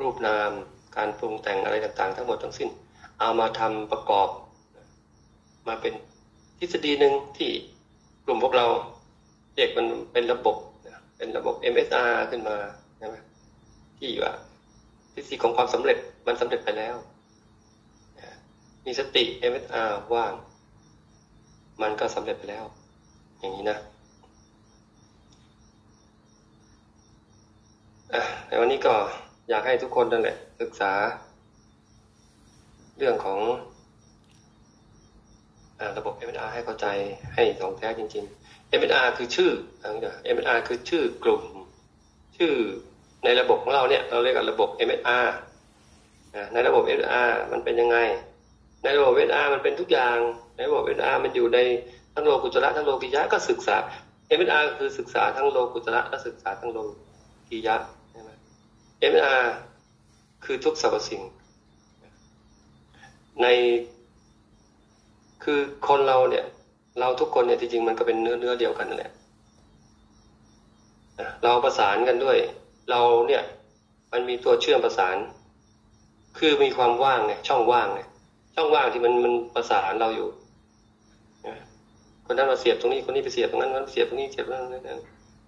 รูปนาม การปรุงแต่งอะไรต่างๆ ทั้งหมดทั้งสิ้น เอามาทำประกอบ มาเป็นทฤษฎีหนึ่งที่กลุ่มพวกเราเรียกมันเป็นระบบเป็นระบบ MSR ขึ้นมาใช่ไหมที่ว่าทฤษฎีของความสำเร็จมันสำเร็จไปแล้ว มีสติ MSR ว่าง มันก็สำเร็จไปแล้ว อย่างนี้นะในวันนี้ก็ อยากให้ทุกคนนั่นแหละ ศึกษา เรื่องของระบบ MSR ให้เข้าใจให้ตรงแท้จริง ๆ MSR คือชื่อทั้งจ้ MSR คือชื่อกลุ่ม ชื่อในระบบของเราเนี่ย เราเรียกว่าระบบ MSR ในระบบ MSR มันเป็นยังไง ในระบบ MSR มันเป็นทุกอย่าง ในระบบ MSR มันอยู่ในทั้งโลกุตระทั้งโลกิยะก็ศึกษา MSR คือศึกษาทั้งโลกุตระและศึกษาทั้งโลกิยะ ใช่ไหม MSR คือทุกสรรพสิ่ง ในคือคนเราเนี่ย เราทุกคนเนี่ยจริงๆมันก็เป็นเนื้อเนื้อเดียวกันนั่นแหละเราประสานกันด้วย เราเนี่ย มันมีตัวเชื่อมประสาน คือมีความว่างไงช่องว่างไงช่องว่างที่มันมันประสานเราอยู่คนนั้นมาเสียบตรงนี้คนนี้ไปเสียบตรงนั้นนนั้นเสียบตรงนี้เสียบตรงนั้น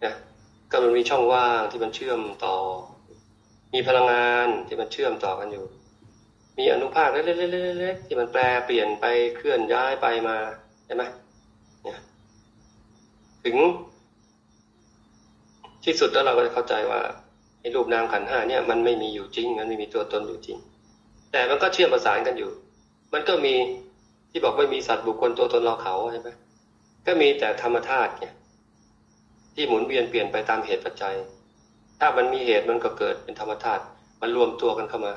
นะก็มันมีช่องว่างที่มันเชื่อมต่อ มีพลังงานที่มันเชื่อมต่อกันอยู่ มีอนุภาคเล็กๆๆๆที่มันแปลเปลี่ยนไปเคลื่อนย้ายไปมาใช่ไหมเนี่ยถึง ที่สุดแล้วเราก็จะเข้าใจว่าไอ้รูปนามขันห้าเนี่ยมันไม่มีอยู่จริง มันไม่มีตัวตนอยู่จริง แต่มันก็เชื่อมประสานกันอยู่ มันก็มีที่บอกไม่มีสัตว์บุคคลตัวตนเราเขาใช่ไหมก็มีแต่ธรรมธาตุเนี่ยที่หมุนเวียนเปลี่ยนไปตามเหตุปัจจัย ถ้ามันมีเหตุมันก็เกิดเป็นธรรมธาตุมันรวมตัวกันเข้ามา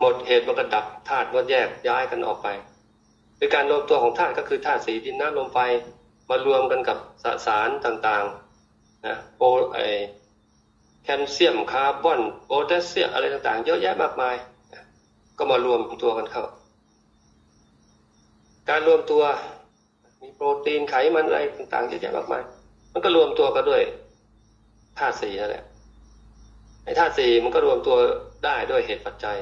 หมดเหตุมันก็ดับธาตุมันแยกย้ายกันออกไปโดยการรวมตัวของธาตุก็คือธาตุสีดินน้ำลมไฟมารวมกันกับสสารต่างๆนะโปไอแคลเซียมคาร์บอนโพแทสเซียมอะไรต่างๆ เยอะแยะมากมาย ก็มารวมตัวกันเข้า การรวมตัวมีโปรตีนไขมันอะไรต่างๆเยอะแยะมากมาย มันก็รวมตัวกันด้วย ธาตุสี่นั่นแหละไอ้ธาตุสี่มันก็รวมตัวได้ด้วยเหตุปัจจัย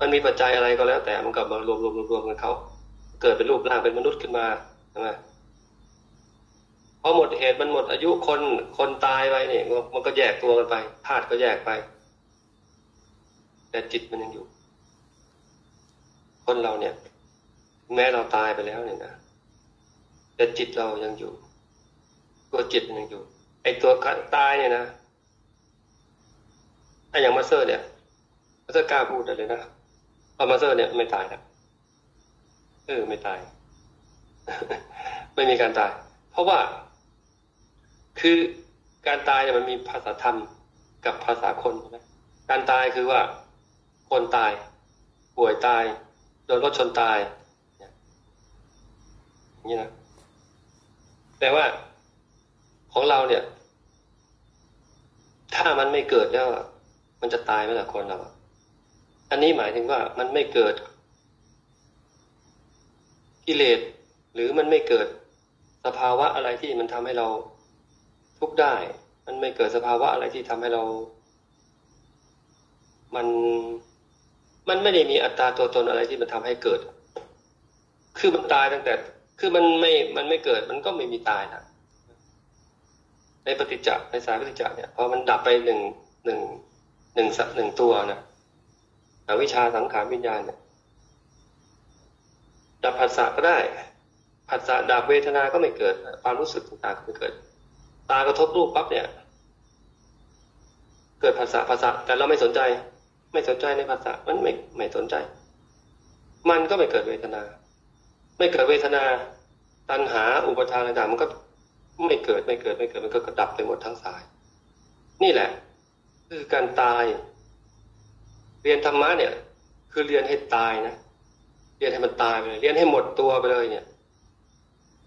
มันมีปัจจัยอะไรก็แล้ว แต่มันกลับมารวมรวมรวมกันเข้า เกิดเป็นรูปร่างเป็นมนุษย์ขึ้นมาใช่ไหมพอหมดเหตุมันหมดอายุคนคนตายไปเนี่ยมันก็แยกตัวกันไปธาตุก็แยกไป แต่จิตมันยังอยู่ คนเราเนี่ย แม้เราตายไปแล้วเนี่ยนะแต่จิตเรายังอยู่ ตัวจิตมันยังอยู่ ตัวตายเนี่ยนะไออย่างมาเซอร์ เนี่ยมาเซอร์กล้าพูดเลยนะพอมาเซอร์ เนี่ยไม่ตายนะเออไม่ตาย ไม่มีการตาย เพราะว่าคือการตายเนี่ยมันมีภาษาธรรมกับภาษาคนใช่ไหมการตายคือว่า คนตาย ป่วยตาย โดนรถชนตายอย่างนี้นะแต่ว่าของเราเนี่ย ถ้ามันไม่เกิดแล้วมันจะตายไหมล่ะคนเราอันนี้หมายถึงว่ามันไม่เกิดกิเลสหรือมันไม่เกิดสภาวะอะไรที่มันทำให้เราทุกข์ได้ มันไม่เกิดสภาวะอะไรที่ทำให้เรา มันมันไม่ได้มีอัตราตัวตนอะไรที่มันทำให้เกิด คือมันตายตั้งแต่ คือมันไม่มันไม่เกิด มันก็ไม่มีตายนะ ในปฏิจจในสายปฏิจจเนี่ยพอมันดับไปหนึ่งหนึ่งหนึ่งสักหนึ่งตัวนะอวิชชาสังขารวิญญาณเนี่ยดับผัสสะก็ได้ผัสสะดับเวทนา ก็ไม่เกิด ความรู้สึกต่างๆก็ไม่เกิด ตากระทบรูปปั๊บเนี่ย เกิดผัสสะผัสสะแต่เราไม่สนใจ ไม่สนใจในผัสสะมันไม่ไม่สนใจ มันก็ไม่เกิดเวทนา ไม่เกิดเวทนา ตัณหาอุปทานต่างๆมันก็ ไม่เกิดไม่เกิดไม่เกิดมันก็กระดับไปหมดทั้งสาย นี่แหละ คือการตาย เรียนธรรมะเนี่ย คือเรียนให้ตายนะเรียนให้มันตายไปเลยเรียนให้หมดตัวไปเลยเนี่ย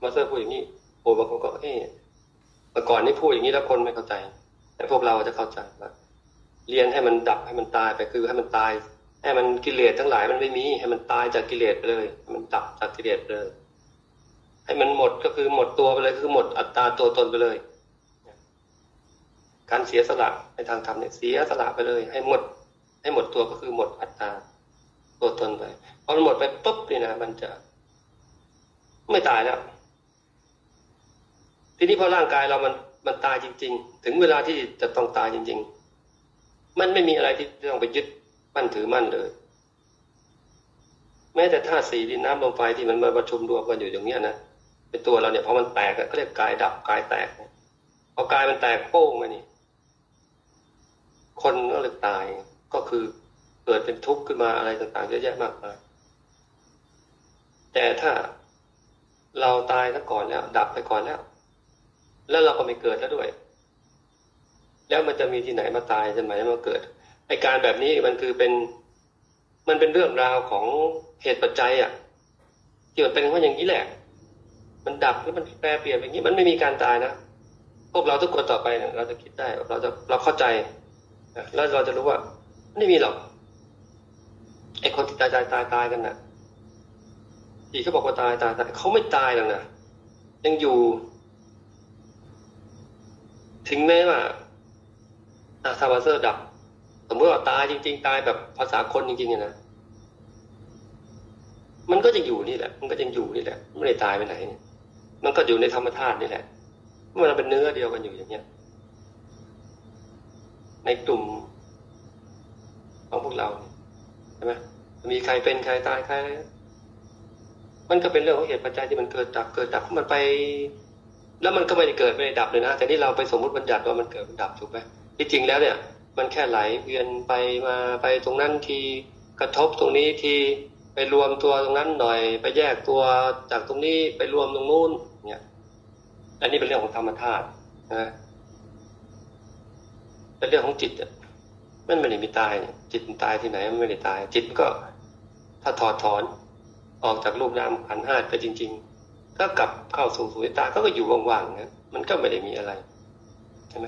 มาเซอร์พูดอย่างนี้โอ้บางคนก็เอ๊ะเมื่อก่อนนี่พูดอย่างนี้แล้วคนไม่เข้าใจ แต่พวกเราจะเข้าใจว่าเรียนให้มันดับให้มันตายไปคือให้มันตายให้มันกิเลสทั้งหลายมันไม่มี ให้มันตายจากกิเลสไปเลย มันดับจากกิเลสไปเลย ให้มันหมดก็คือหมดตัวไปเลยคือหมดอัตตาตัวตนไปเลย การเสียสละในทางธรรมเนี่ยเสียสละไปเลย ให้หมด ให้หมดตัวก็คือหมดอัตตาตัวตนไปพอมันหมดไปปุ๊บนี่นะมันจะ ไม่ตายแล้ว ทีนี้พอร่างกายเรามันมันตายจริง ๆ ถึงเวลาที่จะต้องตายจริง ๆ มันไม่มีอะไรที่ต้องไปยึดมั่นถือมั่นเลย แม้แต่ธาตุสีดินน้ำลมไฟที่มันมาประชุมรวมกันอยู่อย่างเนี้ยนะ เป็นตัวเราเนี่ยพอมันแตกก็เรียกกายดับกายแตกพอกายมันแตกโป้งมานี่ คนก็เลยตายก็คือเกิดเป็นทุกข์ขึ้นมาอะไรต่างๆเยอะแยะมากมายแต่ถ้าเราตายซะก่อนแล้ว ดับไปก่อนแล้ว แล้วเราก็ไม่เกิดแล้วด้วย แล้วมันจะมีที่ไหนมาตายจะไหนมาเกิดไอการแบบนี้มันคือเป็นมันเป็นเรื่องราวของเหตุปัจจัยอะที่มันเป็นเพราะอย่างนี้แหละ มันดับแล้วมันแปรเปลี่ยนอย่างนี้มันไม่มีการตายนะพวกเราทุกคนต่อไปเนี่ยเราจะคิดได้เราจะเราเข้าใจแล้วเราจะรู้ว่าไม่มีหรอกไอ้คนที่ตายตายตายตายกันนะ่ะที่เขาบอกว่าตายตายตายเขาไม่ตายหรอกนะยังอยู่ ถึงแม้ว่าอาซาวาเซอร์ดับ สมมติว่าตายจริง ๆ ตายแบบภาษาคนจริงๆนะมันก็จะอยู่นี่แหละ มันก็ยังอยู่นี่แหละ ไม่ได้ตายไปไหนเนี่ย มันก็อยู่ในธรรมธาตุนี่แหละมันเป็นเนื้อเดียวกันอยู่อย่างเงี้ย ในกลุ่มของพวกเราใช่ไหมมีใครเป็นใครตายใครอะไรมันก็เป็นเรื่องของเหตุปัจจัยที่มันเกิดดับเกิดดับมันไป แล้วมันก็ไม่ได้เกิดไม่ได้ดับเลยนะ แต่นี่เราไปสมมติบัญญัติว่ามันเกิดมันดับถูกไหมที่จริงแล้วเนี่ย มันแค่ไหลเวียนไปมาไปตรงนั้นทีกระทบตรงนี้ที รวมตัวตรงนั้นหน่อย ไปแยกตัวจากตรงนี้ไปรวมตรงนู้นเนี่ยอันนี้เป็นเรื่องของธรรมธาตุนะเป็นเรื่องของจิตมันไม่ได้มีตาย จิตมันตายที่ไหนมันไม่ได้ตาย จิตก็ถ้าถอดถอนออกจากรูปนามขันห้าไปจริง ๆ ก็กลับเข้าสู่สุญญตาก็อยู่ว่างๆนะมันก็ไม่ได้มีอะไรใช่ไหม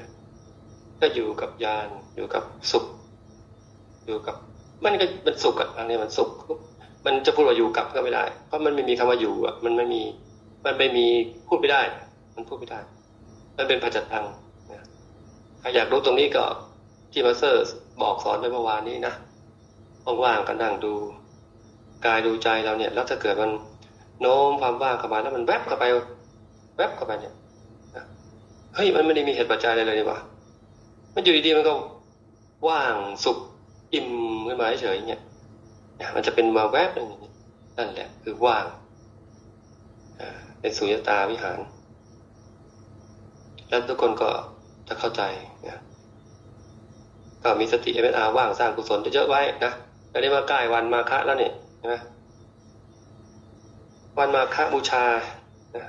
ก็อยู่กับญาณอยู่กับสุข อยู่กับ มันก็มันสุขอะอันนี้มันสุข มันจะพูดว่าอยู่กับก็ไม่ได้ เพราะมันไม่มีคำว่าอยู่อะ มันไม่มี มันไม่มีพูดไม่ได้ มันพูดไม่ได้ มันเป็นปัจจตังใครอยากรู้ตรงนี้ก็ที่มาเซอร์บอกสอนไปเมื่อวานนี้นะว่างๆก็นั่งดูกายดูใจเราเนี่ย แล้วถ้าเกิดมันโน้มความว่างเข้ามาแล้วมันแวบเข้าไป แวบเข้าไปเนี่ยเฮ้ยมันไม่ได้มีเหตุปัจจัยอะไรเลยนี่วะมันอยู่ดีๆมันก็ว่างสุขอิ่มขึ้นมาเฉยๆเนี่ย มันจะเป็นมาแวบนึงนั่นแหละ คือว่างเป็นสุญญตาวิหาร แล้วทุกคนก็จะเข้าใจนะก็มีสติเอเมอาว่างสร้างกุศลเยอะๆไว้นะแล้วนี้มาใกล้วันมาฆะแล้วเนี่ยนะวันมาฆบูชานะ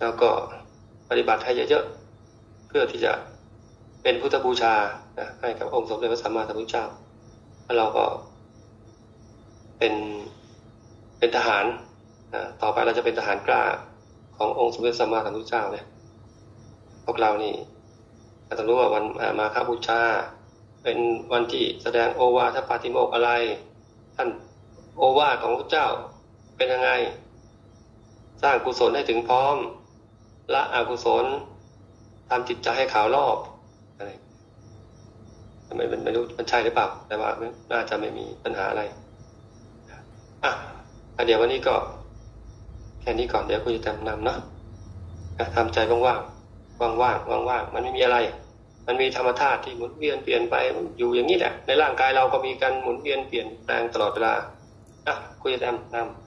แล้วก็ปฏิบัติให้เยอะๆเพื่อที่จะเป็นพุทธบูชานะให้กับองค์สมเด็จพระสัมมาสัมพุทธเจ้าแล้วเราก็ เป็นเป็นทหารต่อไปเราจะเป็นทหารกล้าขององค์สมเด็จสัมมาสัมพุทธเจ้าเนี่ยพวกเรานี่เราต้องรู้ว่าวันมาคาบูชา เป็นวันที่แสดงโอวาทปาติโมกอะไร ท่านโอวาทของพระเจ้าเป็นยังไง สร้างกุศลให้ถึงพร้อมละอกุศลทำจิตใจให้ขาวรอบอะไรทำไมมันไม่รู้มันใช่หรือเปล่าแต่ว่าน่าจะไม่มีปัญหาอะไร อะเดี๋ยววันนี้ก็แค่นี้ก่อนเดี๋ยวคุณจะทำนำเนาะทำใจว่างๆว่างๆว่างๆมันไม่มีอะไร มันมีธรรมธาตุที่หมุนเวียนเปลี่ยนไปอยู่อย่างนี้แหละในร่างกายเราก็มีการหมุนเวียนเปลี่ยนแปลงตลอดเวลาอะคุยกันนำ